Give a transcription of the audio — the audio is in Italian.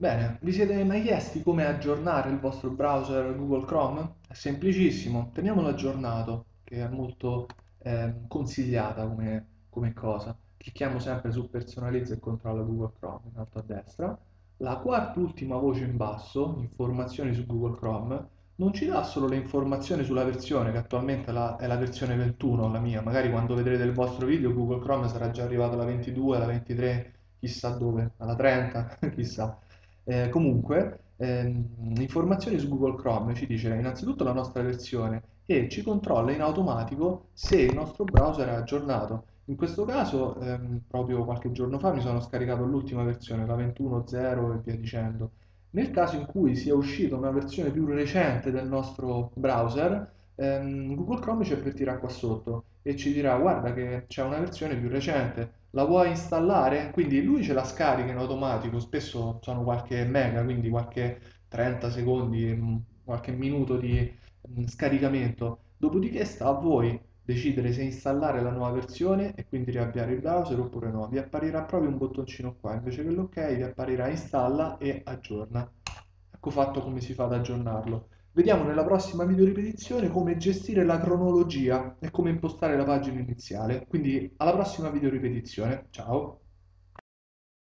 Bene, vi siete mai chiesti come aggiornare il vostro browser Google Chrome? È semplicissimo, teniamolo aggiornato, che è molto ehm, consigliata come, come cosa. Clicchiamo sempre su personalizza e controlla Google Chrome in alto a destra. La quart'ultima voce in basso, informazioni su Google Chrome, non ci dà solo le informazioni sulla versione, che attualmente la- è la versione 21, la mia. Magari quando vedrete il vostro video Google Chrome sarà già arrivato alla 22, alla 23, chissà dove, alla 30, chissà. Eh, comunque, ehm, informazioni su Google Chrome ci dice innanzitutto la nostra versione e ci controlla in automatico se il nostro browser è aggiornato. In questo caso, ehm, proprio qualche giorno fa mi sono scaricato l'ultima versione, la 21.0 e via dicendo. Nel caso in cui sia uscita una versione più recente del nostro browser, ehm, Google Chrome ci avvertirà qua sotto e ci dirà guarda che c'è una versione più recente, la vuoi installare? Quindi lui ce la scarica in automatico, spesso sono qualche mega, quindi qualche 30 secondi, mm, qualche minuto di mm, scaricamento. Dopodiché sta a voi decidere se installare la nuova versione e quindi riavviare il browser oppure no. Vi apparirà proprio un bottoncino qua, invece che l'ok vi apparirà installa e aggiorna. Ecco fatto come si fa ad aggiornarlo. Vediamo nella prossima video ripetizione come gestire la cronologia e come impostare la pagina iniziale. Quindi alla prossima video ripetizione. Ciao!